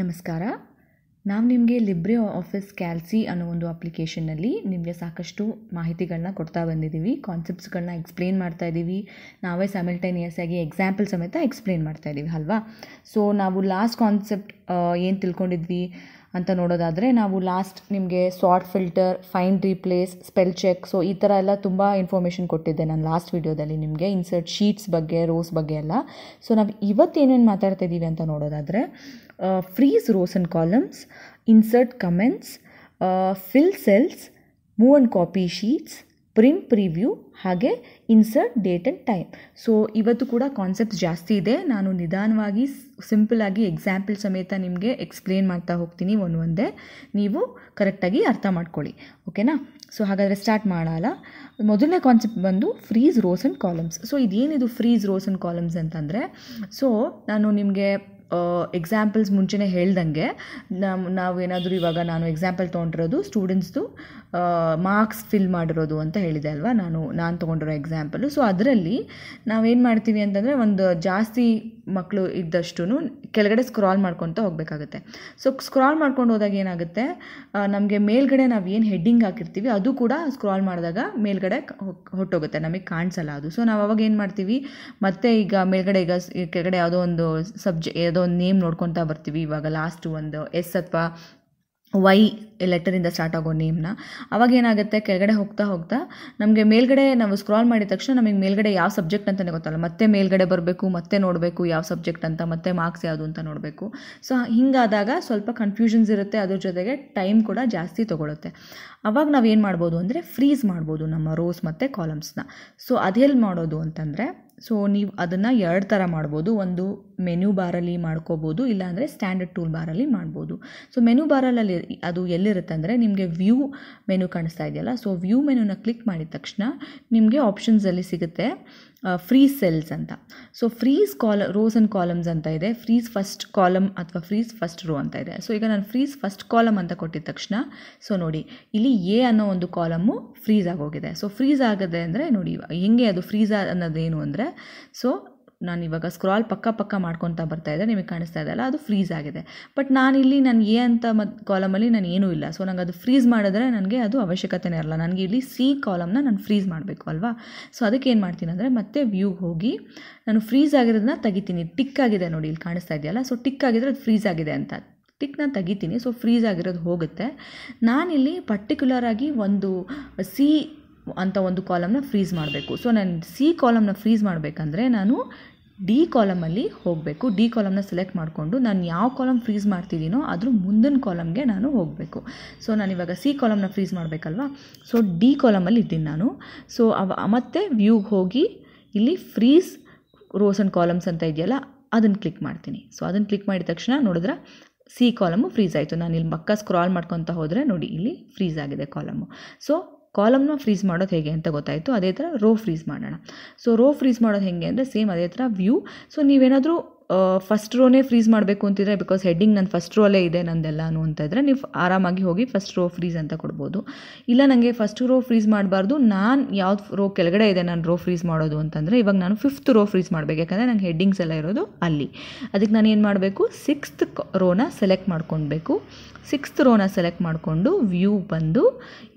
ನಮಸ್ಕಾರ. ನಾವು ನಿಮಗೆ ಲಿಬ್ರೆ ಆಫೀಸ್ ಕ್ಯಾಲ್ಸಿ ಅನ್ನೋ ಒಂದು ಅಪ್ಲಿಕೇಶನ್ನಲ್ಲಿ ನಿಮಗೆ ಸಾಕಷ್ಟು ಮಾಹಿತಿಗಳನ್ನ ಕೊಡ್ತಾ ಬಂದಿದ್ದೀವಿ ಕಾನ್ಸೆಪ್ಟ್ಸ್ಗಳನ್ನ ಎಕ್ಸ್ಪ್ಲೇನ್ ಮಾಡ್ತಾ ಇದ್ದೀವಿ ನಾವೇ ಸೈಮಲ್ಟೇನಿಯಸ್ ಆಗಿ ಎಕ್ಸಾಂಪಲ್ ಸಮೇತ ಎಕ್ಸ್ಪ್ಲೇನ್ ಮಾಡ್ತಾ ಇದ್ದೀವಿ ಅಲ್ವಾ? ಸೊ ನಾವು ಲಾಸ್ಟ್ ಕಾನ್ಸೆಪ್ಟ್ ಏನು ತಿಳ್ಕೊಂಡಿದ್ವಿ ಅಂತ ನೋಡೋದಾದರೆ, ನಾವು ಲಾಸ್ಟ್ ನಿಮಗೆ sort filter find replace spell check so ಈ ಥರ ಎಲ್ಲ ತುಂಬ ಇನ್ಫಾರ್ಮೇಷನ್ ಕೊಟ್ಟಿದ್ದೆ ನಾನು ಲಾಸ್ಟ್ ವೀಡಿಯೋದಲ್ಲಿ ನಿಮಗೆ. ಇನ್ಸರ್ಟ್ ಶೀಟ್ಸ್ ಬಗ್ಗೆ ರೋಸ್ ಬಗ್ಗೆ ಎಲ್ಲ. ಸೊ ನಾವು ಇವತ್ತು ಏನೇನು ಮಾತಾಡ್ತಾ ಇದ್ದೀವಿ ಅಂತ ನೋಡೋದಾದರೆ freeze rows and columns insert comments fill cells move and copy sheets print preview ಹಾಗೆ insert date and time so ಇವತ್ತು ಕೂಡ ಕಾನ್ಸೆಪ್ಟ್ಸ್ ಜಾಸ್ತಿ ಇದೆ. ನಾನು ನಿಧಾನವಾಗಿ ಸಿಂಪಲಾಗಿ ಎಕ್ಸಾಂಪಲ್ ಸಮೇತ ನಿಮಗೆ ಎಕ್ಸ್ಪ್ಲೇನ್ ಮಾಡ್ತಾ ಹೋಗ್ತೀನಿ ಒಂದು ಒಂದೇ. ನೀವು ಕರೆಕ್ಟಾಗಿ ಅರ್ಥ ಮಾಡ್ಕೊಳ್ಳಿ. ಓಕೆನಾ ಸೊ ಹಾಗಾದರೆ ಸ್ಟಾರ್ಟ್ ಮಾಡೋಲ್ಲ ಮೊದಲನೇ ಕಾನ್ಸೆಪ್ಟ್ ಬಂದು freeze rows and columns so ಇದೇನಿದು ಫ್ರೀಸ್ ರೋಸ್ ಆ್ಯಂಡ್ ಕಾಲಮ್ಸ್ ಅಂತಂದರೆ? ಸೊ ನಾನು ನಿಮಗೆ ಎಕ್ಸಾಂಪಲ್ಸ್ ಮುಂಚೆನೇ ಹೇಳ್ದಂಗೆ ನಮ್ಮ ನಾವೇನಾದರೂ ಇವಾಗ ನಾನು ಎಕ್ಸಾಂಪಲ್ ತೊಗೊಂಡಿರೋದು ಸ್ಟೂಡೆಂಟ್ಸ್ದು ಮಾರ್ಕ್ಸ್ ಫಿಲ್ ಮಾಡಿರೋದು ಅಂತ ಹೇಳಿದೆ ಅಲ್ವಾ? ನಾನು ನಾನು ತೊಗೊಂಡಿರೋ ಎಕ್ಸಾಂಪಲು ಸೊ ಅದರಲ್ಲಿ ನಾವೇನು ಮಾಡ್ತೀವಿ ಅಂತಂದರೆ ಒಂದು ಜಾಸ್ತಿ ಮಕ್ಕಳು ಇದ್ದಷ್ಟು ಕೆಳಗಡೆ ಸ್ಕ್ರಾಲ್ ಮಾಡ್ಕೊತ ಹೋಗಬೇಕಾಗುತ್ತೆ. ಸೊ ಸ್ಕ್ರಾಲ್ ಮಾಡ್ಕೊಂಡು ಹೋದಾಗ ಏನಾಗುತ್ತೆ? ನಮಗೆ ಮೇಲ್ಗಡೆ ನಾವು ಏನು ಹೆಡ್ಡಿಂಗ್ ಹಾಕಿರ್ತೀವಿ, ಅದು ಕೂಡ ಸ್ಕ್ರಾಲ್ ಮಾಡಿದಾಗ ಮೇಲ್ಗಡೆ ಹೊಟ್ಟೋಗುತ್ತೆ ನಮಗೆ ಕಾಣಿಸಲ್ಲ ಅದು. ಸೊ ನಾವು ಅವಾಗ ಏನು ಮಾಡ್ತೀವಿ? ಮತ್ತೆ ಈಗ ಮೇಲ್ಗಡೆ ಈಗ ಕೆಳಗಡೆ ಯಾವುದೋ ಒಂದು ಸಬ್ಜೆ ಯಾವುದೋ ಒಂದು ನೇಮ್ ನೋಡ್ಕೊತಾ ಬರ್ತೀವಿ. ಇವಾಗ ಲಾಸ್ಟು ಒಂದು ಎಸ್ ಅಥವಾ ವೈ ಲೆಟರಿಂದ ಸ್ಟಾರ್ಟ್ ಆಗೋ ನೇಮ್ನ ಅವಾಗ ಏನಾಗುತ್ತೆ? ಕೆಳಗಡೆ ಹೋಗ್ತಾ ಹೋಗ್ತಾ ನಮಗೆ ಮೇಲ್ಗಡೆ ನಾವು ಸ್ಕ್ರಾಲ್ ಮಾಡಿದ ತಕ್ಷಣ ನಮಗೆ ಮೇಲ್ಗಡೆ ಯಾವ ಸಬ್ಜೆಕ್ಟ್ ಅಂತಲೇ ಗೊತ್ತಲ್ಲ. ಮತ್ತೆ ಮೇಲ್ಗಡೆ ಬರಬೇಕು, ಮತ್ತೆ ನೋಡಬೇಕು ಯಾವ ಸಬ್ಜೆಕ್ಟ್ ಅಂತ, ಮತ್ತೆ ಮಾರ್ಕ್ಸ್ ಯಾವುದು ಅಂತ ನೋಡಬೇಕು. ಸೊ ಹಿಂಗಾದಾಗ ಸ್ವಲ್ಪ ಕನ್ಫ್ಯೂಷನ್ಸ್ ಇರುತ್ತೆ. ಅದ್ರ ಜೊತೆಗೆ ಟೈಮ್ ಕೂಡ ಜಾಸ್ತಿ ತೊಗೊಳುತ್ತೆ. ಅವಾಗ ನಾವು ಏನು ಮಾಡ್ಬೋದು ಅಂದರೆ ಫ್ರೀಸ್ ಮಾಡ್ಬೋದು ನಮ್ಮ ರೋಸ್ ಮತ್ತು ಕಾಲಮ್ಸ್ನ ಸೊ ಅದೆಲ್ಲಿ ಮಾಡೋದು ಅಂತಂದರೆ ಸೊ ನೀವು ಅದನ್ನು ಎರಡು ಥರ ಮಾಡ್ಬೋದು. ಒಂದು ಮೆನು ಬಾರಲ್ಲಿ ಮಾಡ್ಕೋಬೋದು, ಇಲ್ಲಾಂದರೆ ಸ್ಟ್ಯಾಂಡರ್ಡ್ ಟೂಲ್ ಬಾರಲ್ಲಿ ಮಾಡ್ಬೋದು. ಸೊ ಮೆನು ಬಾರಲ್ಲಿ ಅದು ಎಲ್ಲಿರುತ್ತೆ ಅಂದರೆ ನಿಮಗೆ ವ್ಯೂ ಮೆನು ಕಾಣಿಸ್ತಾ ಇದೆಯಲ್ಲ, ಸೊ ವ್ಯೂ ಮೆನುನ ಕ್ಲಿಕ್ ಮಾಡಿದ ತಕ್ಷಣ ನಿಮಗೆ ಆಪ್ಷನ್ಸಲ್ಲಿ ಸಿಗುತ್ತೆ ಫ್ರೀ ಸೆಲ್ಸ್ ಅಂತ. ಸೊ ಫ್ರೀಸ್ ಕಾಲ ರೋಸ್ ಆ್ಯಂಡ್ ಕಾಲಮ್ಸ್ ಅಂತ ಇದೆ ಫ್ರೀಸ್ ಫಸ್ಟ್ ಕಾಲಮ್ ಅಥವಾ ಫ್ರೀಸ್ ಫಸ್ಟ್ ರೋ ಅಂತ ಇದೆ. ಸೊ ಈಗ ನಾನು ಫ್ರೀಸ್ ಫಸ್ಟ್ ಕಾಲಮ್ ಅಂತ ಕೊಟ್ಟಿದ ತಕ್ಷಣ ಸೊ ನೋಡಿ, ಇಲ್ಲಿ ಎ ಅನ್ನೋ ಒಂದು ಕಾಲಮ್ಮು ಫ್ರೀಸ್ ಆಗೋಗಿದೆ. ಸೊ ಫ್ರೀಸ್ ಆಗದೆ ಅಂದರೆ ನೋಡಿ, ಹೆಂಗೆ ಅದು ಫ್ರೀಸ್ ಅನ್ನೋದೇನು ಅಂದರೆ ಸೊ ನಾನು ಇವಾಗ ಸ್ಕ್ರಾಲ್ ಪಕ್ಕ ಪಕ್ಕ ಮಾಡ್ಕೊತಾ ಬರ್ತಾ ಇದ್ದರೆ ನಿಮಗೆ ಕಾಣಿಸ್ತಾ ಇದೆಯಲ್ಲ ಅದು ಫ್ರೀಸ್ ಆಗಿದೆ. ಬಟ್ ನಾನಿಲ್ಲಿ ನಾನು ಎ ಅಂತ ಮತ್ತು ಕಾಲಮಲ್ಲಿ ನಾನು ಏನೂ ಇಲ್ಲ. ಸೊ ನನಗೆ ಅದು ಫ್ರೀಸ್ ಮಾಡಿದ್ರೆ ನನಗೆ ಅದು ಅವಶ್ಯಕತೆನೇ ಇರಲ್ಲ. ನನಗೆ ಇಲ್ಲಿ ಸಿ ಕಾಲಮ್ನ ನಾನು ಫ್ರೀಸ್ ಮಾಡಬೇಕು ಅಲ್ವಾ? ಸೊ ಅದಕ್ಕೆ ಏನು ಮಾಡ್ತೀನಿ ಅಂದರೆ ಮತ್ತೆ ವ್ಯೂಗೆ ಹೋಗಿ ನಾನು ಫ್ರೀಸ್ ಆಗಿರೋದನ್ನ ತೆಗಿತೀನಿ. ಟಿಕ್ ಆಗಿದೆ ನೋಡಿ, ಇಲ್ಲಿ ಕಾಣಿಸ್ತಾ ಇದೆಯಲ್ಲ? ಸೊ ಟಿಕ್ ಆಗಿದ್ರೆ ಅದು ಫ್ರೀಸ್ ಆಗಿದೆ ಅಂತ. ಟಿಕ್ನ ತೆಗಿತೀನಿ. ಸೊ ಫ್ರೀಸ್ ಆಗಿರೋದು ಹೋಗುತ್ತೆ. ನಾನಿಲ್ಲಿ ಪರ್ಟಿಕ್ಯುಲರ್ ಆಗಿ ಒಂದು ಸಿ ಅಂತ ಒಂದು ಕಾಲಮ್ನ ಫ್ರೀಸ್ ಮಾಡಬೇಕು. ಸೊ ನಾನು ಸಿ ಕಾಲಮ್ನ ಫ್ರೀಸ್ ಮಾಡಬೇಕಂದ್ರೆ ನಾನು ಡಿ ಕಾಲಮಲ್ಲಿ ಹೋಗಬೇಕು. ಡಿ ಕಾಲಮ್ನ ಸೆಲೆಕ್ಟ್ ಮಾಡಿಕೊಂಡು ನಾನು ಯಾವ ಕಾಲಮ್ ಫ್ರೀಸ್ ಮಾಡ್ತಿದ್ದೀನೋ ಅದ್ರ ಮುಂದಿನ ಕಾಲಮ್ಗೆ ನಾನು ಹೋಗಬೇಕು. ಸೊ ನಾನು ಇವಾಗ ಸಿ ಕಾಲಮ್ನ ಫ್ರೀಸ್ ಮಾಡಬೇಕಲ್ವಾ? ಸೊ ಡಿ ಕಾಲಮಲ್ಲಿ ಇದ್ದೀನಿ ನಾನು. ಸೊ ಅವ, ಮತ್ತೆ ವ್ಯೂಗೆ ಹೋಗಿ ಇಲ್ಲಿ ಫ್ರೀಸ್ ರೋಸ್ ಆ್ಯಂಡ್ ಕಾಲಮ್ಸ್ ಅಂತ ಇದೆಯಲ್ಲ ಅದನ್ನು ಕ್ಲಿಕ್ ಮಾಡ್ತೀನಿ. ಸೊ ಅದನ್ನು ಕ್ಲಿಕ್ ಮಾಡಿದ ತಕ್ಷಣ ನೋಡಿದ್ರೆ ಸಿ ಕಾಲಮು ಫ್ರೀಸ್ ಆಯಿತು. ನಾನು ಇಲ್ಲಿ ಪಕ್ಕ ಸ್ಕ್ರಾಲ್ ಮಾಡ್ಕೊತ ಹೋದರೆ ನೋಡಿ, ಇಲ್ಲಿ ಫ್ರೀಸ್ ಆಗಿದೆ ಕಾಲಮು ಸೊ ಕಾಲಮ್ನ ಫ್ರೀಸ್ ಮಾಡೋದು ಹೇಗೆ ಅಂತ ಗೊತ್ತಾಯಿತು. ಅದೇ ಥರ ರೋ ಫ್ರೀಸ್ ಮಾಡೋಣ. ಸೊ ರೋ ಫ್ರೀಸ್ ಮಾಡೋದು ಹೇಗೆ ಅಂದರೆ ಸೇಮ್ ಅದೇ ಥರ ವ್ಯೂ ಸೊ ನೀವೇನಾದರೂ ಫಸ್ಟ್ ರೋನೇ ಫ್ರೀಸ್ ಮಾಡಬೇಕು ಅಂತಿದ್ರೆ ಬಿಕಾಸ್ ಹೆಡ್ಡಿಂಗ್ ನನ್ನ ಫಸ್ಟ್ ರೋಲೇ ಇದೆ ನಂದೆಲ್ಲಾನು ಅಂತ ಇದ್ದರೆ ನೀವು ಆರಾಮಾಗಿ ಹೋಗಿ ಫಸ್ಟ್ ರೋ ಫ್ರೀಸ್ ಅಂತ ಕೊಡ್ಬೋದು. ಇಲ್ಲ ನನಗೆ ಫಸ್ಟ್ ರೋ ಫ್ರೀಸ್ ಮಾಡಬಾರ್ದು, ನಾನು ಯಾವ್ದು ರೋ ಕೆಳಗಡೆ ಇದೆ ನಾನು ರೋ ಫ್ರೀಸ್ ಮಾಡೋದು ಅಂತಂದರೆ, ಇವಾಗ ನಾನು ಫಿಫ್ತ್ ರೋ ಫ್ರೀಸ್ ಮಾಡಬೇಕು, ಯಾಕಂದರೆ ನಂಗೆ ಹೆಡ್ಡಿಂಗ್ಸ್ ಎಲ್ಲ ಇರೋದು ಅಲ್ಲಿ. ಅದಕ್ಕೆ ನಾನು ಏನು ಮಾಡಬೇಕು ಸಿಕ್ಸ್ತ್ ರೋನ ಸೆಲೆಕ್ಟ್ ಮಾಡ್ಕೊಳ್ಬೇಕು ಸಿಕ್ಸ್ತ್ ರೋನ ಸೆಲೆಕ್ಟ್ ಮಾಡಿಕೊಂಡು ವ್ಯೂ ಬಂದು,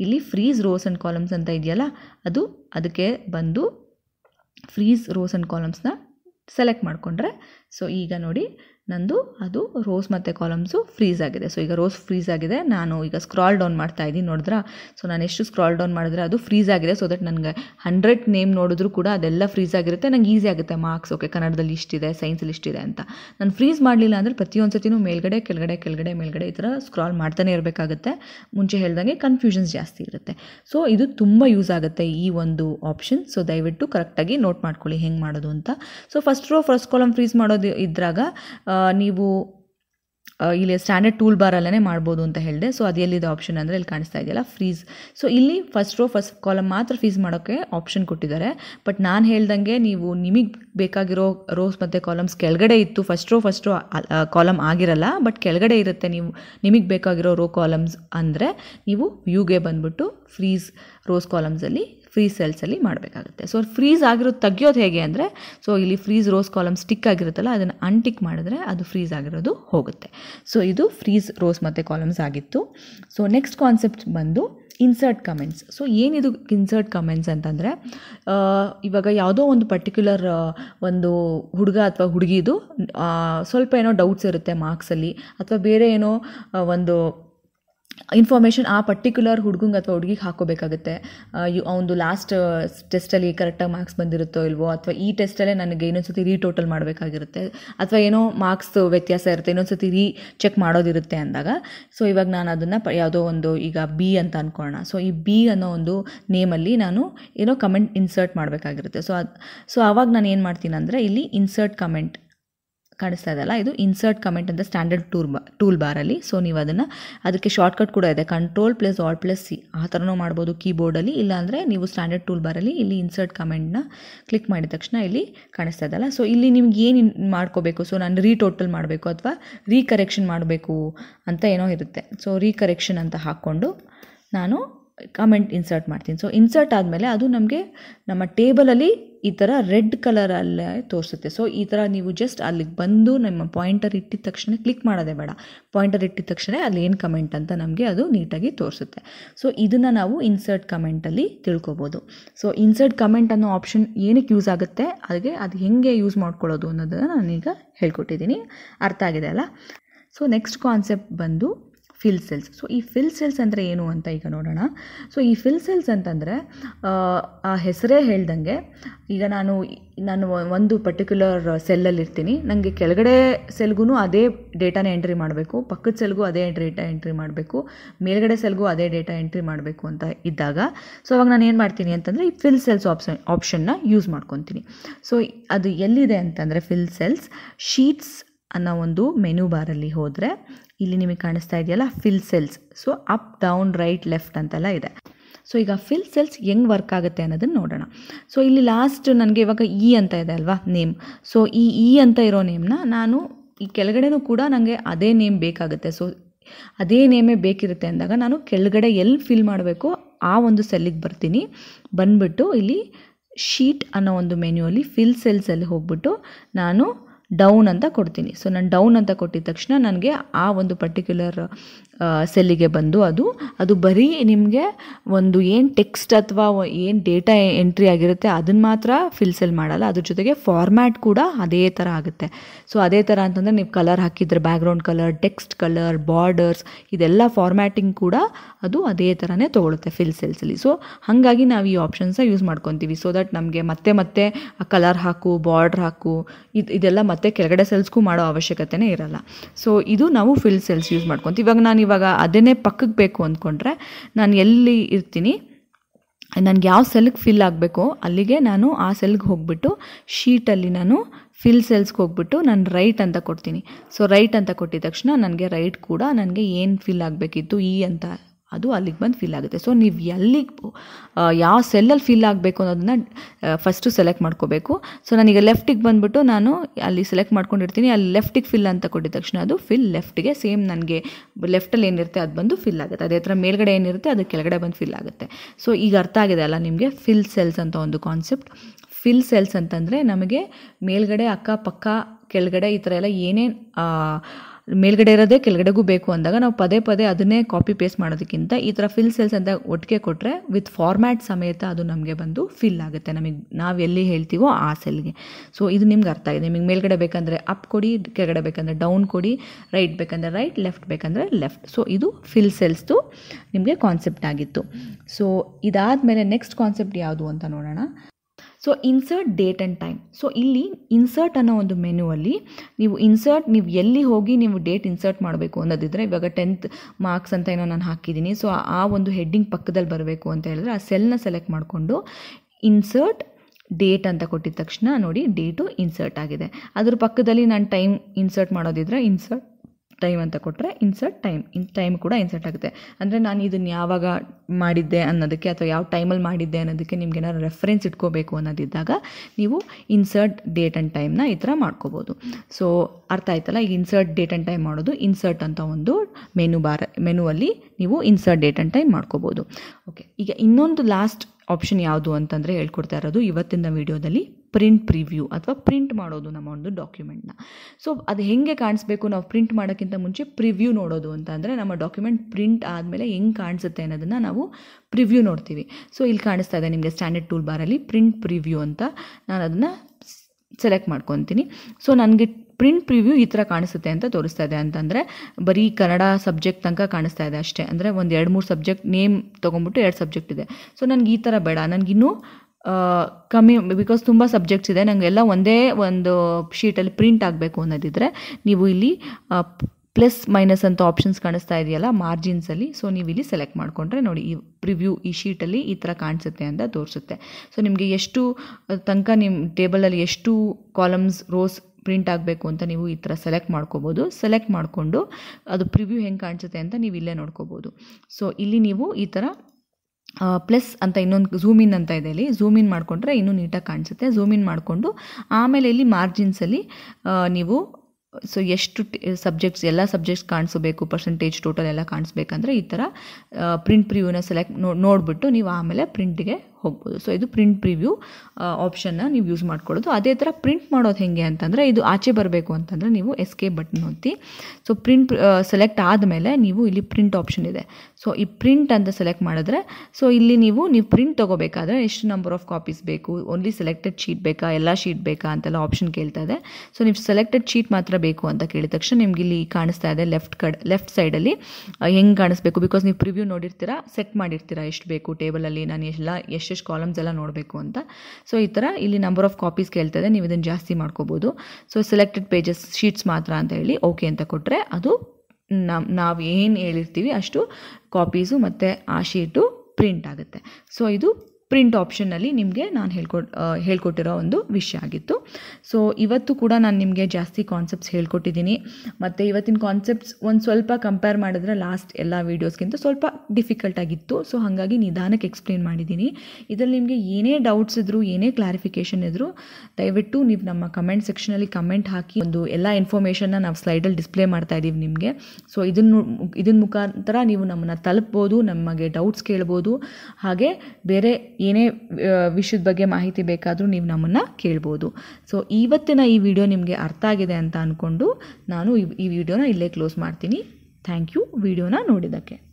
ಇಲ್ಲಿ ಫ್ರೀಸ್ ರೋಸ್ ಆ್ಯಂಡ್ ಕಾಲಮ್ಸ್ ಅಂತ ಇದೆಯಲ್ಲ, ಅದು ಅದಕ್ಕೆ ಬಂದು ಫ್ರೀಸ್ ರೋಸ್ ಆ್ಯಂಡ್ ಕಾಲಮ್ಸ್ನ ಸೆಲೆಕ್ಟ್ ಮಾಡಿಕೊಂಡ್ರೆ ಸೊ ಈಗ ನೋಡಿ ನಂದು ಅದು ರೋಸ್ ಮತ್ತು ಕಾಲಮ್ಸು ಫ್ರೀಸ್ ಆಗಿದೆ. ಸೊ ಈಗ ರೋಸ್ ಫ್ರೀಸ್ ಆಗಿದೆ. ನಾನು ಈಗ ಸ್ಕ್ರಾಲ್ ಡೌನ್ ಮಾಡ್ತಾ ಇದ್ದೀನಿ, ನೋಡಿದ್ರಾ? ಸೊ ನಾನು ಎಷ್ಟು ಸ್ಕ್ರಾಲ್ ಡೌನ್ ಮಾಡಿದ್ರೆ ಅದು ಫ್ರೀಸ್ ಆಗಿದೆ. ಸೊ ದಟ್ ನನಗೆ ಹಂಡ್ರೆಡ್ ನೇಮ್ ನೋಡಿದ್ರು ಕೂಡ ಅದೆಲ್ಲ ಫ್ರೀಸ್ ಆಗಿರುತ್ತೆ. ನಂಗೆ ಈಸಿ ಆಗುತ್ತೆ ಮಾರ್ಕ್ಸ್. ಓಕೆ ಕನ್ನಡದಲ್ಲಿ ಇಷ್ಟಿದೆ ಸೈನ್ಸಲ್ಲಿ ಇಷ್ಟಿದೆ ಅಂತ. ನಾನು ಫ್ರೀಸ್ ಮಾಡಲಿಲ್ಲ ಅಂದರೆ ಪ್ರತಿಯೊಂದು ಸತಿನೂ ಮೇಲ್ಗಡೆ, ಕೆಳಗಡೆ ಕೆಳಗಡೆ, ಮೇಲ್ಗಡೆ ಈ ಥರ ಸ್ಕ್ರಾಲ್ ಮಾಡ್ತಾನೆ ಇರಬೇಕಾಗುತ್ತೆ. ಮುಂಚೆ ಹೇಳ್ದಂಗೆ ಕನ್ಫ್ಯೂಷನ್ಸ್ ಜಾಸ್ತಿ ಇರುತ್ತೆ. ಸೊ ಇದು ತುಂಬ ಯೂಸ್ ಆಗುತ್ತೆ ಈ ಒಂದು ಆಪ್ಷನ್ ಸೊ ದಯವಿಟ್ಟು ಕರೆಕ್ಟಾಗಿ ನೋಟ್ ಮಾಡ್ಕೊಳ್ಳಿ ಹೆಂಗೆ ಮಾಡೋದು ಅಂತ. So first row first column freeze ಮಾಡೋದು ಇದ್ರಾಗ ನೀವು ಇಲ್ಲಿ ಸ್ಟ್ಯಾಂಡರ್ಡ್ ಟೂಲ್ ಬಾರಲ್ಲೇ ಮಾಡ್ಬೋದು ಅಂತ ಹೇಳಿದೆ. ಸೊ ಅದು ಎಲ್ಲಿದೆ ಆಪ್ಷನ್ ಅಂದರೆ ಇಲ್ಲಿ ಕಾಣಿಸ್ತಾ ಇದೆಯಲ್ಲ ಫ್ರೀಸ್ ಸೊ ಇಲ್ಲಿ ಫಸ್ಟ್ ರೋ ಫಸ್ಟ್ ಕಾಲಮ್ ಮಾತ್ರ ಫ್ರೀಸ್ ಮಾಡೋಕ್ಕೆ ಆಪ್ಷನ್ ಕೊಟ್ಟಿದ್ದಾರೆ. ಬಟ್ ನಾನು ಹೇಳ್ದಂಗೆ ನೀವು ನಿಮಗೆ ಬೇಕಾಗಿರೋ ರೋಸ್ ಮತ್ತು ಕಾಲಮ್ಸ್ ಕೆಳಗಡೆ ಇತ್ತು. First row first row column ಆಗಿರಲ್ಲ. ಬಟ್ ಕೆಳಗಡೆ ಇರುತ್ತೆ ನೀವು, ನಿಮಗೆ ಬೇಕಾಗಿರೋ ರೋ ಕಾಲಮ್ಸ್ ಅಂದರೆ ನೀವು ವ್ಯೂಗೆ ಬಂದುಬಿಟ್ಟು ಫ್ರೀಸ್ ರೋಸ್ ಕಾಲಮ್ಸಲ್ಲಿ ಫ್ರೀಸ್ ಸೆಲ್ಸಲ್ಲಿ ಮಾಡಬೇಕಾಗುತ್ತೆ. ಸೊ ಫ್ರೀಸ್ ಆಗಿರೋದು ತೆಗಿಯೋದು ಹೇಗೆ ಅಂದರೆ ಸೊ ಇಲ್ಲಿ ಫ್ರೀಸ್ ರೋಸ್ ಕಾಲಮ್ ಸ್ಟಿಕ್ ಆಗಿರುತ್ತಲ್ಲ, ಅದನ್ನು ಅನ್ಟಿಕ್ ಮಾಡಿದ್ರೆ ಅದು ಫ್ರೀಸ್ ಆಗಿರೋದು ಹೋಗುತ್ತೆ. ಸೊ ಇದು ಫ್ರೀಸ್ ರೋಸ್ ಮತ್ತು ಕಾಲಮ್ಸ್ ಆಗಿತ್ತು. ಸೊ ನೆಕ್ಸ್ಟ್ ಕಾನ್ಸೆಪ್ಟ್ ಬಂದು ಇನ್ಸರ್ಟ್ ಕಮೆಂಟ್ಸ್ ಸೊ ಏನಿದು ಇನ್ಸರ್ಟ್ ಕಮೆಂಟ್ಸ್ ಅಂತಂದರೆ ಇವಾಗ ಯಾವುದೋ ಒಂದು ಪರ್ಟಿಕ್ಯುಲರ್ ಒಂದು ಹುಡುಗ ಅಥವಾ ಹುಡುಗಿದು ಸ್ವಲ್ಪ ಏನೋ ಡೌಟ್ಸ್ ಇರುತ್ತೆ ಮಾರ್ಕ್ಸಲ್ಲಿ ಅಥವಾ ಬೇರೆ ಏನೋ ಒಂದು ಇನ್ಫಾರ್ಮೇಷನ್ ಆ ಪರ್ಟಿಕ್ಯುಲರ್ ಹುಡುಗಂಗೆ ಅಥವಾ ಹುಡುಗಿಗೆ ಹಾಕೋಬೇಕಾಗುತ್ತೆ. ಅವನು ಲಾಸ್ಟ್ ಟೆಸ್ಟಲ್ಲಿ ಕರೆಕ್ಟಾಗಿ ಮಾರ್ಕ್ಸ್ ಬಂದಿರುತ್ತೋ ಇಲ್ವೋ ಅಥವಾ ಈ ಟೆಸ್ಟಲ್ಲೇ ನನಗೆ ಇನ್ನೊಂದು ಸತಿ ರೀಟೋಟಲ್ ಮಾಡಬೇಕಾಗಿರುತ್ತೆ. ಅಥವಾ ಏನೋ ಮಾರ್ಕ್ಸ್ ವ್ಯತ್ಯಾಸ ಇರುತ್ತೆ ಇನ್ನೊಂದು ಸತಿ ರೀ ಚೆಕ್ ಮಾಡೋದಿರುತ್ತೆ ಅಂದಾಗ. ಸೊ ಇವಾಗ ನಾನು ಅದನ್ನು ಯಾವುದೋ ಒಂದು ಈಗ ಬಿ ಅಂತ ಅಂದ್ಕೊಳ್ಳೋಣ ಸೊ ಈ ಬಿ ಅನ್ನೋ ಒಂದು ನೇಮಲ್ಲಿ ನಾನು ಏನೋ ಕಮೆಂಟ್ ಇನ್ಸರ್ಟ್ ಮಾಡಬೇಕಾಗಿರುತ್ತೆ. ಸೊ ಅದು ಸೊ ಆವಾಗ ನಾನು ಏನು ಮಾಡ್ತೀನಿ ಅಂದರೆ ಇಲ್ಲಿ ಇನ್ಸರ್ಟ್ ಕಮೆಂಟ್ ಕಾಣಿಸ್ತಾ ಇದೆಯಲ್ಲ ಇದು ಇನ್ಸರ್ಟ್ ಕಮೆಂಟ್ ಅಂತ ಸ್ಟ್ಯಾಂಡರ್ಡ್ ಟೂಲ್ ಬಾ ಟೂಲ್ ಬಾರಲ್ಲಿ ಸೊ ನೀವು ಅದನ್ನು ಅದಕ್ಕೆ ಶಾರ್ಟ್ಕಟ್ ಕೂಡ ಇದೆ. Control plus alt plus C ಆ ಥರನೂ ಮಾಡ್ಬೋದು ಕೀಬೋರ್ಡಲ್ಲಿ ಇಲ್ಲಾಂದರೆ ನೀವು ಸ್ಟ್ಯಾಂಡರ್ಡ್ ಟೂಲ್ ಬಾರಲ್ಲಿ ಇಲ್ಲಿ ಇನ್ಸರ್ಟ್ ಕಮೆಂಟ್ನ ಕ್ಲಿಕ್ ಮಾಡಿದ ತಕ್ಷಣ ಇಲ್ಲಿ ಕಾಣಿಸ್ತಾ ಇದೆಯಲ್ಲ ಸೊ ಇಲ್ಲಿ ನಿಮ್ಗೆ ಏನು ಮಾಡ್ಕೋಬೇಕು? ಸೊ ನಾನು ರೀಟೋಟಲ್ ಮಾಡಬೇಕು ಅಥವಾ ರೀಕರೆಕ್ಷನ್ ಮಾಡಬೇಕು ಅಂತ ಏನೋ ಇರುತ್ತೆ. ಸೊ ರೀಕರೆಕ್ಷನ್ ಅಂತ ಹಾಕ್ಕೊಂಡು ನಾನು ಕಮೆಂಟ್ ಇನ್ಸರ್ಟ್ ಮಾಡ್ತೀನಿ. ಸೊ ಇನ್ಸರ್ಟ್ ಆದಮೇಲೆ ಅದು ನಮಗೆ ನಮ್ಮ ಟೇಬಲಲ್ಲಿ ಈ ಥರ ರೆಡ್ ಕಲರಲ್ಲೇ ತೋರಿಸುತ್ತೆ. ಸೊ ಈ ಥರ ನೀವು ಜಸ್ಟ್ ಅಲ್ಲಿಗೆ ಬಂದು ನಮ್ಮ ಪಾಯಿಂಟರ್ ಇಟ್ಟಿದ ತಕ್ಷಣ ಕ್ಲಿಕ್ ಮಾಡೋದೇ ಬೇಡ. ಪಾಯಿಂಟರ್ ಇಟ್ಟಿದ ತಕ್ಷಣ ಅಲ್ಲಿ ಏನು ಕಮೆಂಟ್ ಅಂತ ನಮಗೆ ಅದು ನೀಟಾಗಿ ತೋರಿಸುತ್ತೆ. ಸೊ ಇದನ್ನು ನಾವು ಇನ್ಸರ್ಟ್ ಕಮೆಂಟಲ್ಲಿ ತಿಳ್ಕೊಬೋದು. ಸೊ ಇನ್ಸರ್ಟ್ ಕಮೆಂಟ್ ಅನ್ನೋ ಆಪ್ಷನ್ ಏನಕ್ಕೆ ಯೂಸ್ ಆಗುತ್ತೆ? ಅದಕ್ಕೆ ಅದು ಹೆಂಗೆ ಯೂಸ್ ಮಾಡ್ಕೊಳ್ಳೋದು ಅನ್ನೋದನ್ನು ನಾನೀಗ ಹೇಳ್ಕೊಟ್ಟಿದ್ದೀನಿ. ಅರ್ಥ ಆಗಿದೆ ಅಲ್ಲ? ಸೊ ನೆಕ್ಸ್ಟ್ ಕಾನ್ಸೆಪ್ಟ್ ಬಂದು ಫಿಲ್ ಸೆಲ್ಸ್ ಸೊ ಈ ಫಿಲ್ ಸೆಲ್ಸ್ ಅಂದರೆ ಏನು ಅಂತ ಈಗ ನೋಡೋಣ. ಸೊ ಈ ಫಿಲ್ ಸೆಲ್ಸ್ ಅಂತಂದರೆ, ಆ ಹೆಸರೇ ಹೇಳ್ದಂಗೆ, ಈಗ ನಾನು ನಾನು ಒಂದು ಪರ್ಟಿಕ್ಯುಲರ್ ಸೆಲ್ಲಲ್ಲಿ ಇರ್ತೀನಿ. ನನಗೆ ಕೆಳಗಡೆ ಸೆಲ್ಗೂ ಅದೇ ಡೇಟಾನ ಎಂಟ್ರಿ ಮಾಡಬೇಕು. ಪಕ್ಕದ ಸೆಲ್ಗೂ ಅದೇ ಡೇಟಾ ಎಂಟ್ರಿ ಮಾಡಬೇಕು. ಮೇಲ್ಗಡೆ ಸೆಲ್ಗೂ ಅದೇ ಡೇಟಾ ಎಂಟ್ರಿ ಮಾಡಬೇಕು ಅಂತ ಇದ್ದಾಗ. ಸೊ ಅವಾಗ ನಾನು ಏನು ಮಾಡ್ತೀನಿ ಅಂತಂದರೆ, ಈ ಫಿಲ್ ಸೆಲ್ಸ್ ಆಪ್ಷನ್ ಆಪ್ಷನ್ನ ಯೂಸ್ ಮಾಡ್ಕೊತೀನಿ. ಸೊ ಅದು ಎಲ್ಲಿದೆ ಅಂತಂದರೆ ಫಿಲ್ ಸೆಲ್ಸ್ ಶೀಟ್ಸ್ ಅನ್ನೋ ಒಂದು ಮೆನು ಬಾರಲ್ಲಿ ಹೋದರೆ ಇಲ್ಲಿ ನಿಮಗೆ ಕಾಣಿಸ್ತಾ ಇದೆಯಲ್ಲ fill cells so up down right left ಅಂತೆಲ್ಲ ಇದೆ. ಸೊ ಈಗ ಫಿಲ್ ಸೆಲ್ಸ್ ಹೆಂಗೆ ವರ್ಕ್ ಆಗುತ್ತೆ ಅನ್ನೋದನ್ನು ನೋಡೋಣ. ಸೊ ಇಲ್ಲಿ ಲಾಸ್ಟ್ ನನಗೆ ಇವಾಗ ಇ ಅಂತ ಇದೆ ಅಲ್ವಾ ನೇಮ್ ಸೊ ಈ ಇ ಅಂತ ಇರೋ ನೇಮ್ನ ನಾನು ಈ ಕೆಳಗಡೆನೂ ಕೂಡ ನನಗೆ ಅದೇ ನೇಮ್ ಬೇಕಾಗುತ್ತೆ. ಸೊ ಅದೇ ನೇಮೇ ಬೇಕಿರುತ್ತೆ ಅಂದಾಗ ನಾನು ಕೆಳಗಡೆ ಎಲ್ಲಿ ಫಿಲ್ ಮಾಡಬೇಕು ಆ ಒಂದು ಸೆಲ್ಲಿಗೆ ಬರ್ತೀನಿ. ಬಂದ್ಬಿಟ್ಟು ಇಲ್ಲಿ ಶೀಟ್ ಅನ್ನೋ ಒಂದು ಮೆನ್ಯೂಲಿ ಫಿಲ್ ಸೆಲ್ಸಲ್ಲಿ ಹೋಗ್ಬಿಟ್ಟು ನಾನು ಡೌನ್ ಅಂತ ಕೊಡ್ತೀನಿ. ಸೊ ನಾನು ಡೌನ್ ಅಂತ ಕೊಟ್ಟಿದ ತಕ್ಷಣ ನನಗೆ ಆ ಒಂದು ಪರ್ಟಿಕ್ಯುಲರ್ ಸೆಲ್ಲಿಗೆ ಬಂದು ಅದು ಅದು ಬರೀ ನಿಮಗೆ ಒಂದು ಏನು ಟೆಕ್ಸ್ಟ್ ಅಥವಾ ಏನು ಡೇಟಾ ಎಂಟ್ರಿ ಆಗಿರುತ್ತೆ ಅದನ್ನು ಮಾತ್ರ ಫಿಲ್ ಸೆಲ್ ಮಾಡಲ್ಲ. ಅದ್ರ ಜೊತೆಗೆ ಫಾರ್ಮ್ಯಾಟ್ ಕೂಡ ಅದೇ ಥರ ಆಗುತ್ತೆ. ಸೊ ಅದೇ ಥರ ಅಂತಂದರೆ ನೀವು ಕಲರ್ ಹಾಕಿದ್ರೆ background colour text colour borders ಇದೆಲ್ಲ ಫಾರ್ಮ್ಯಾಟಿಂಗ್ ಕೂಡ ಅದು ಅದೇ ಥರನೇ ತೊಗೊಳುತ್ತೆ ಫಿಲ್ ಸೆಲ್ಸಲ್ಲಿ ಸೊ ಹಾಗಾಗಿ ನಾವು ಈ ಆಪ್ಷನ್ಸ ಯೂಸ್ ಮಾಡ್ಕೊತೀವಿ. ಸೊ ದಟ್ ನಮಗೆ ಮತ್ತೆ ಮತ್ತೆ ಕಲರ್ ಹಾಕು ಬಾರ್ಡ್ರ್ ಹಾಕು, ಇದು ಇದೆಲ್ಲ ಮತ್ತೆ ಕೆಳಗಡೆ ಸೆಲ್ಸ್ಗೂ ಮಾಡೋ ಅವಶ್ಯಕತೆನೇ ಇರಲ್ಲ. ಸೊ ಇದು ನಾವು ಫಿಲ್ ಸೆಲ್ಸ್ ಯೂಸ್ ಮಾಡ್ಕೊತೀವಿ. ಇವಾಗ ನಾನು ಇವಾಗ ಅದನ್ನೇ ಪಕ್ಕಕ್ಕೆ ಬೇಕು ಅಂದ್ಕೊಂಡ್ರೆ ನಾನು ಎಲ್ಲಿ ಇರ್ತೀನಿ, ನನಗೆ ಯಾವ ಸೆಲ್ಗೆ ಫಿಲ್ ಆಗಬೇಕೋ ಅಲ್ಲಿಗೆ ನಾನು ಆ ಸೆಲ್ಗೆ ಹೋಗ್ಬಿಟ್ಟು ಶೀಟಲ್ಲಿ ನಾನು ಫಿಲ್ ಸೆಲ್ಸ್ಗೆ ಹೋಗ್ಬಿಟ್ಟು ನಾನು ರೈಟ್ ಅಂತ ಕೊಡ್ತೀನಿ. ಸೊ ರೈಟ್ ಅಂತ ಕೊಟ್ಟಿದ ತಕ್ಷಣ ನನಗೆ ರೈಟ್ ಕೂಡ ನನಗೆ ಏನು ಫಿಲ್ ಆಗಬೇಕಿತ್ತು ಈ ಅಂತ ಅದು ಅಲ್ಲಿಗೆ ಬಂದು ಫಿಲ್ ಆಗುತ್ತೆ. ಸೊ ನೀವು ಎಲ್ಲಿಗೆ ಯಾವ ಸೆಲ್ಲಲ್ಲಿ ಫಿಲ್ ಆಗಬೇಕು ಅನ್ನೋದನ್ನ ಫಸ್ಟು ಸೆಲೆಕ್ಟ್ ಮಾಡ್ಕೋಬೇಕು. ಸೊ ನಾನೀಗ ಲೆಫ್ಟಿಗೆ ಬಂದುಬಿಟ್ಟು ನಾನು ಅಲ್ಲಿ ಸೆಲೆಕ್ಟ್ ಮಾಡ್ಕೊಂಡಿರ್ತೀನಿ. ಅಲ್ಲಿ ಲೆಫ್ಟಿಗೆ ಫಿಲ್ ಅಂತ ಕೊಟ್ಟಿದ ತಕ್ಷಣ ಅದು ಫಿಲ್ ಲೆಫ್ಟಿಗೆ ಸೇಮ್ ನನಗೆ ಲೆಫ್ಟಲ್ಲಿ ಏನಿರುತ್ತೆ ಅದು ಬಂದು ಫಿಲ್ ಆಗುತ್ತೆ. ಅದೇ ಥರ ಮೇಲ್ಗಡೆ ಏನಿರುತ್ತೆ ಅದು ಕೆಳಗಡೆ ಬಂದು ಫಿಲ್ ಆಗುತ್ತೆ. ಸೊ ಈಗ ಅರ್ಥ ಆಗಿದೆ ಅಲ್ಲ ನಿಮಗೆ? ಫಿಲ್ ಸೆಲ್ಸ್ ಅಂತ ಒಂದು ಕಾನ್ಸೆಪ್ಟ್ ಫಿಲ್ ಸೆಲ್ಸ್ ಅಂತಂದರೆ ನಮಗೆ ಮೇಲ್ಗಡೆ, ಅಕ್ಕಪಕ್ಕ, ಕೆಳಗಡೆ ಈ ಥರ ಎಲ್ಲ ಏನೇನು ಮೇಲ್ಗಡೆ ಇರೋದೇ ಕೆಳಗಡೆಗೂ ಬೇಕು ಅಂದಾಗ ನಾವು ಪದೇ ಪದೇ ಅದನ್ನೇ ಕಾಪಿ ಪೇಸ್ಟ್ ಮಾಡೋದಕ್ಕಿಂತ ಈ ಥರ ಫಿಲ್ ಸೆಲ್ಸ್ ಅಂತ ಒಟ್ಟಿಗೆ ಕೊಟ್ಟರೆ ವಿತ್ ಫಾರ್ಮ್ಯಾಟ್ ಸಮೇತ ಅದು ನಮಗೆ ಬಂದು ಫಿಲ್ ಆಗುತ್ತೆ. ನಮಗೆ ನಾವು ಎಲ್ಲಿ ಹೇಳ್ತೀವೋ ಆ ಸೆಲ್ಗೆ ಸೊ ಇದು ನಿಮ್ಗೆ ಅರ್ಥ ಆಗಿದೆ. ನಿಮಗೆ ಮೇಲ್ಗಡೆ ಬೇಕಂದರೆ ಅಪ್ ಕೊಡಿ, ಕೆಳಗಡೆ ಬೇಕಂದರೆ ಡೌನ್ ಕೊಡಿ ರೈಟ್ ಬೇಕಂದರೆ ರೈಟ್ ಲೆಫ್ಟ್ ಬೇಕಂದರೆ ಲೆಫ್ಟ್ ಸೊ ಇದು ಫಿಲ್ ಸೆಲ್ಸ್ದು ನಿಮಗೆ ಕಾನ್ಸೆಪ್ಟ್ ಆಗಿತ್ತು. ಸೊ ಇದಾದಮೇಲೆ ನೆಕ್ಸ್ಟ್ ಕಾನ್ಸೆಪ್ಟ್ ಯಾವುದು ಅಂತ ನೋಡೋಣ. So insert date and time so ಇಲ್ಲಿ ಇನ್ಸರ್ಟ್ ಅನ್ನೋ ಒಂದು ಮೆನುವಲ್ಲಿ ನೀವು ಇನ್ಸರ್ಟ್ ನೀವು ಎಲ್ಲಿ ಹೋಗಿ ನೀವು ಡೇಟ್ ಇನ್ಸರ್ಟ್ ಮಾಡಬೇಕು ಅನ್ನೋದಿದ್ರೆ ಇವಾಗ ಟೆಂತ್ ಮಾರ್ಕ್ಸ್ ಅಂತ ಏನೋ ನಾನು ಹಾಕಿದ್ದೀನಿ. ಸೊ ಆ ಒಂದು ಹೆಡ್ಡಿಂಗ್ ಪಕ್ಕದಲ್ಲಿ ಬರಬೇಕು ಅಂತ ಹೇಳಿದ್ರೆ ಆ ಸೆಲ್ನ ಸೆಲೆಕ್ಟ್ ಮಾಡಿಕೊಂಡು ಇನ್ಸರ್ಟ್ ಡೇಟ್ ಅಂತ ಕೊಟ್ಟಿದ ತಕ್ಷಣ ನೋಡಿ ಡೇಟು ಇನ್ಸರ್ಟ್ ಆಗಿದೆ. ಅದ್ರ ಪಕ್ಕದಲ್ಲಿ ನಾನು ಟೈಮ್ ಇನ್ಸರ್ಟ್ ಮಾಡೋದಿದ್ರೆ ಇನ್ಸರ್ಟ್ ಟೈಮ್ ಅಂತ ಕೊಟ್ಟರೆ ಇನ್ಸರ್ಟ್ ಟೈಮ್ ಇನ್ ಟೈಮ್ ಕೂಡ ಇನ್ಸರ್ಟ್ ಆಗುತ್ತೆ. ಅಂದರೆ ನಾನು ಇದನ್ನು ಯಾವಾಗ ಮಾಡಿದ್ದೆ ಅನ್ನೋದಕ್ಕೆ ಅಥವಾ ಯಾವ ಟೈಮಲ್ಲಿ ಮಾಡಿದ್ದೆ ಅನ್ನೋದಕ್ಕೆ ನಿಮ್ಗೆ ಏನಾದ್ರು ರೆಫರೆನ್ಸ್ ಇಟ್ಕೋಬೇಕು ಅನ್ನೋದಿದ್ದಾಗ ನೀವು ಇನ್ಸರ್ಟ್ ಡೇಟ್ ಆ್ಯಂಡ್ ಟೈಮ್ನ ಈ ಥರ ಮಾಡ್ಕೋಬೋದು. ಸೊ ಅರ್ಥ ಆಯ್ತಲ್ಲ? ಈಗ ಇನ್ಸರ್ಟ್ ಡೇಟ್ ಆ್ಯಂಡ್ ಟೈಮ್ ಮಾಡೋದು ಇನ್ಸರ್ಟ್ ಅಂತ ಒಂದು ಮೆನು ಬಾರ ಮೆನುವಲ್ಲಿ ನೀವು ಇನ್ಸರ್ಟ್ ಡೇಟ್ ಆ್ಯಂಡ್ ಟೈಮ್ ಮಾಡ್ಕೋಬೋದು. ಓಕೆ ಈಗ ಇನ್ನೊಂದು ಲಾಸ್ಟ್ ಆಪ್ಷನ್ ಯಾವುದು ಅಂತಂದರೆ ಹೇಳ್ಕೊಡ್ತಾ ಇರೋದು ಇವತ್ತಿನ ವಿಡಿಯೋದಲ್ಲಿ ಪ್ರಿಂಟ್ ಪ್ರಿವ್ಯೂ ಅಥವಾ ಪ್ರಿಂಟ್ ಮಾಡೋದು ನಮ್ಮ ಒಂದು ಡಾಕ್ಯುಮೆಂಟ್ನ ಸೊ ಅದು ಹೇಗೆ ಕಾಣಿಸ್ಬೇಕು ನಾವು ಪ್ರಿಂಟ್ ಮಾಡೋಕ್ಕಿಂತ ಮುಂಚೆ ಪ್ರಿವ್ಯೂ ನೋಡೋದು ಅಂತ ಅಂದರೆ ನಮ್ಮ ಡಾಕ್ಯುಮೆಂಟ್ ಪ್ರಿಂಟ್ ಆದಮೇಲೆ ಹೆಂಗೆ ಕಾಣಿಸುತ್ತೆ ಅನ್ನೋದನ್ನು ನಾವು ಪ್ರಿವ್ಯೂ ನೋಡ್ತೀವಿ. ಸೊ ಇಲ್ಲಿ ಕಾಣಿಸ್ತಾ ಇದೆ ನಿಮಗೆ ಸ್ಟ್ಯಾಂಡರ್ಡ್ ಟೂಲ್ ಬಾರಲ್ಲಿ ಪ್ರಿಂಟ್ ಪ್ರಿವ್ಯೂ ಅಂತ ನಾನು ಅದನ್ನು ಸೆಲೆಕ್ಟ್ ಮಾಡ್ಕೊತೀನಿ. ಸೊ ನನಗೆ ಪ್ರಿಂಟ್ ಪ್ರಿವ್ಯೂ ಈ ಥರ ಕಾಣಿಸುತ್ತೆ ಅಂತ ತೋರಿಸ್ತಾ ಇದೆ ಅಂತಂದರೆ ಬರೀ ಕನ್ನಡ ಸಬ್ಜೆಕ್ಟ್ ತನಕ ಕಾಣಿಸ್ತಾ ಇದೆ ಅಷ್ಟೇ. ಅಂದರೆ ಒಂದು ಎರಡು ಮೂರು ಸಬ್ಜೆಕ್ಟ್ ನೇಮ್ ತೊಗೊಂಬಿಟ್ಟು ಎರಡು ಸಬ್ಜೆಕ್ಟ್ ಇದೆ. ಸೊ ನನಗೆ ಈ ಥರ ಬೇಡ. ನನಗಿನ್ನೂ ಕಮ್ಮಿ ಬಿಕಾಸ್ ತುಂಬ ಸಬ್ಜೆಕ್ಟ್ಸ್ ಇದೆ ನನಗೆಲ್ಲ ಒಂದೇ ಒಂದು ಶೀಟಲ್ಲಿ ಪ್ರಿಂಟ್ ಆಗಬೇಕು ಅನ್ನೋದಿದ್ರೆ, ನೀವು ಇಲ್ಲಿ ಪ್ಲಸ್ ಮೈನಸ್ ಅಂತ ಆಪ್ಷನ್ಸ್ ಕಾಣಿಸ್ತಾ ಇದೆಯಲ್ಲ ಮಾರ್ಜಿನ್ಸಲ್ಲಿ ಸೊ ನೀವು ಇಲ್ಲಿ ಸೆಲೆಕ್ಟ್ ಮಾಡಿಕೊಂಡ್ರೆ ನೋಡಿ, ಈ ಪ್ರಿವ್ಯೂ ಈ ಶೀಟಲ್ಲಿ ಈ ಥರ ಕಾಣಿಸುತ್ತೆ ಅಂತ ತೋರಿಸುತ್ತೆ. ಸೊ ನಿಮಗೆ ಎಷ್ಟು ತನಕ ನಿಮ್ಮ ಟೇಬಲಲ್ಲಿ ಎಷ್ಟು ಕಾಲಮ್ಸ್ ರೋಸ್ ಪ್ರಿಂಟ್ ಆಗಬೇಕು ಅಂತ ನೀವು ಈ ಥರ ಸೆಲೆಕ್ಟ್ ಮಾಡ್ಕೋಬೋದು. ಸೆಲೆಕ್ಟ್ ಮಾಡಿಕೊಂಡು, ಅದು ಪ್ರಿವ್ಯೂ ಹೆಂಗೆ ಕಾಣಿಸುತ್ತೆ ಅಂತ ನೀವು ಇಲ್ಲೇ ನೋಡ್ಕೋಬೋದು. ಸೊ ಇಲ್ಲಿ ನೀವು ಈ ಥರ ಪ್ಲಸ್ ಅಂತ ಇನ್ನೊಂದು ಝೂಮ್ ಇನ್ ಅಂತ ಇದೆ ಇಲ್ಲಿ. ಝೂಮ್ ಇನ್ ಮಾಡಿಕೊಂಡ್ರೆ ಇನ್ನೂ ನೀಟಾಗಿ ಕಾಣಿಸುತ್ತೆ. ಝೂಮ್ ಇನ್ ಮಾಡಿಕೊಂಡು ಆಮೇಲೆ ಇಲ್ಲಿ ಮಾರ್ಜಿನ್ಸಲ್ಲಿ ನೀವು ಸೊ ಎಷ್ಟು ಸಬ್ಜೆಕ್ಟ್ಸ್ ಎಲ್ಲ ಸಬ್ಜೆಕ್ಟ್ಸ್ ಕಾಣಿಸಬೇಕು ಪರ್ಸೆಂಟೇಜ್ ಟೋಟಲ್ ಎಲ್ಲ ಕಾಣಿಸ್ಬೇಕಂದ್ರೆ ಈ ಥರ ಪ್ರಿಂಟ್ ಪ್ರಿವ್ಯೂನ ಸೆಲೆಕ್ಟ್ ನೋಡಿಬಿಟ್ಟು ನೀವು ಆಮೇಲೆ ಪ್ರಿಂಟಿಗೆ ಹೋಗ್ಬೋದು. ಸೊ ಇದು ಪ್ರಿಂಟ್ ಪ್ರಿವ್ಯೂ ಆಪ್ಷನ್ನ ನೀವು ಯೂಸ್ ಮಾಡ್ಕೊಳ್ಳೋದು. ಅದೇ ಥರ ಪ್ರಿಂಟ್ ಮಾಡೋದು ಹೇಗೆ ಅಂತಂದರೆ ಇದು ಆಚೆ ಬರಬೇಕು ಅಂತಂದರೆ ನೀವು ಎಸ್ಕೇ ಬಟನ್ ಒತ್ತಿ. ಸೊ ಪ್ರಿಂಟ್ ಸೆಲೆಕ್ಟ್ ಆದಮೇಲೆ ನೀವು ಇಲ್ಲಿ ಪ್ರಿಂಟ್ ಆಪ್ಷನ್ ಇದೆ. ಸೊ ಈ ಪ್ರಿಂಟ್ ಅಂತ ಸೆಲೆಕ್ಟ್ ಮಾಡಿದ್ರೆ ಸೊ ಇಲ್ಲಿ ನೀವು ನೀವು ಪ್ರಿಂಟ್ ತೊಗೋಬೇಕಾದ್ರೆ ಎಷ್ಟು ನಂಬರ್ ಆಫ್ ಕಾಪೀಸ್ ಬೇಕು? ಓನ್ಲಿ ಸೆಲೆಕ್ಟೆಡ್ ಶೀಟ್ ಬೇಕಾ? ಎಲ್ಲ ಶೀಟ್ ಬೇಕಾ? ಅಂತೆಲ್ಲ ಆಪ್ಷನ್ ಕೇಳ್ತಾ ಇದೆ. ಸೊ ನೀವು ಸೆಲೆಕ್ಟೆಡ್ ಶೀಟ್ ಮಾತ್ರ ಬೇಕು ಅಂತ ಕೇಳಿದ ತಕ್ಷಣ ನಿಮ್ಗೆ ಇಲ್ಲಿ ಕಾಣಿಸ್ತಾ ಇದೆ ಲೆಫ್ಟ್ ಕಡೆ ಲೆಫ್ಟ್ ಸೈಡಲ್ಲಿ ಹೆಂಗೆ ಕಾಣಿಸ್ಬೇಕು? ಬಿಕಾಸ್ ನೀವು ಪ್ರಿವ್ಯೂ ನೋಡಿರ್ತೀರಾ ಸೆಟ್ ಮಾಡಿರ್ತೀರಾ ಎಷ್ಟು ಬೇಕು? ಟೇಬಲಲ್ಲಿ ನಾನು ಎಲ್ಲ ಎಷ್ಟೆಷ್ಟು ಕಾಲಮ್ಸ್ ಎಲ್ಲ ನೋಡಬೇಕು ಅಂತ. ಸೊ ಈ ಥರ ಇಲ್ಲಿ ನಂಬರ್ ಆಫ್ ಕಾಪೀಸ್ ಕೇಳ್ತಾ ಇದೆ ನೀವು ಇದನ್ನು ಜಾಸ್ತಿ ಮಾಡ್ಕೋಬೋದು. ಸೊ ಸೆಲೆಕ್ಟೆಡ್ ಪೇಜಸ್ ಶೀಟ್ಸ್ ಮಾತ್ರ ಅಂತ ಹೇಳಿ ಓಕೆ ಅಂತ ಕೊಟ್ಟರೆ ಅದು ನಾವು ಏನು ಹೇಳಿರ್ತೀವಿ ಅಷ್ಟು ಕಾಪೀಸು ಮತ್ತು ಆ ಶೀಟು ಪ್ರಿಂಟ್ ಆಗುತ್ತೆ. ಸೊ ಇದು ಪ್ರಿಂಟ್ ಆಪ್ಷನ್ನಲ್ಲಿ ನಿಮಗೆ ನಾನು ಹೇಳ್ಕೊಟ್ ಹೇಳ್ಕೊಟ್ಟಿರೋ ಒಂದು ವಿಷಯ ಆಗಿತ್ತು. ಸೊ ಇವತ್ತು ಕೂಡ ನಾನು ನಿಮಗೆ ಜಾಸ್ತಿ ಕಾನ್ಸೆಪ್ಟ್ಸ್ ಹೇಳ್ಕೊಟ್ಟಿದ್ದೀನಿ. ಮತ್ತು ಇವತ್ತಿನ ಕಾನ್ಸೆಪ್ಟ್ಸ್ ಒಂದು ಸ್ವಲ್ಪ ಕಂಪೇರ್ ಮಾಡಿದ್ರೆ ಲಾಸ್ಟ್ ಎಲ್ಲ ವೀಡಿಯೋಸ್ಗಿಂತ ಸ್ವಲ್ಪ ಡಿಫಿಕಲ್ಟ್ ಆಗಿತ್ತು. ಸೊ ಹಾಗಾಗಿ ನಿಧಾನಕ್ಕೆ ಎಕ್ಸ್ಪ್ಲೇನ್ ಮಾಡಿದ್ದೀನಿ. ಇದರಲ್ಲಿ ನಿಮಗೆ ಏನೇ ಡೌಟ್ಸ್ ಇದ್ದರೂ ಏನೇ ಕ್ಲಾರಿಫಿಕೇಷನ್ ಇದ್ದರೂ ದಯವಿಟ್ಟು ನೀವು ನಮ್ಮ ಕಮೆಂಟ್ ಸೆಕ್ಷನಲ್ಲಿ ಕಮೆಂಟ್ ಹಾಕಿ ಒಂದು ಎಲ್ಲ ಇನ್ಫಾರ್ಮೇಷನ್ನ ನಾವು ಸ್ಲೈಡಲ್ಲಿ ಡಿಸ್ಪ್ಲೇ ಮಾಡ್ತಾ ಇದ್ದೀವಿ ನಿಮಗೆ. ಸೊ ಇದನ್ನು ಇದನ್ನ ಮುಖಾಂತರ ನೀವು ನಮ್ಮನ್ನು ತಲುಪ್ಬೋದು ನಮಗೆ ಡೌಟ್ಸ್ ಕೇಳ್ಬೋದು. ಹಾಗೆ ಬೇರೆ ಏನೇ ವಿಷಯದ ಬಗ್ಗೆ ಮಾಹಿತಿ ಬೇಕಾದರೂ ನೀವು ನಮ್ಮನ್ನು ಕೇಳ್ಬೋದು. ಸೊ ಇವತ್ತಿನ ಈ ವಿಡಿಯೋ ನಿಮಗೆ ಅರ್ಥ ಆಗಿದೆ ಅಂತ ಅಂದ್ಕೊಂಡು ನಾನು ಈ ವಿಡಿಯೋನ ಇಲ್ಲೇ ಕ್ಲೋಸ್ ಮಾಡ್ತೀನಿ. ಥ್ಯಾಂಕ್ ಯು ವಿಡಿಯೋನ ನೋಡಿದ್ದಕ್ಕೆ.